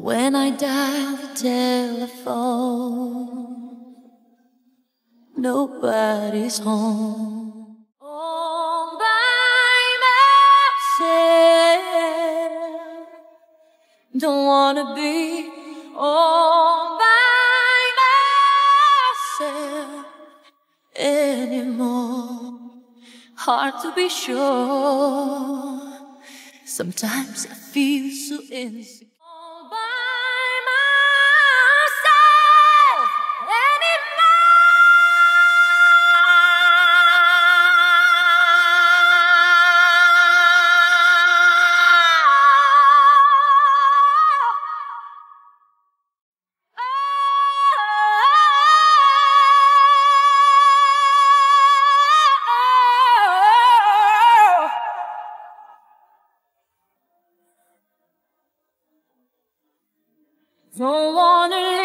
When I dial the telephone, nobody's home. All by myself, don't wanna be all by myself anymore. Hard to be sure. Sometimes I feel so insecure. Don't wanna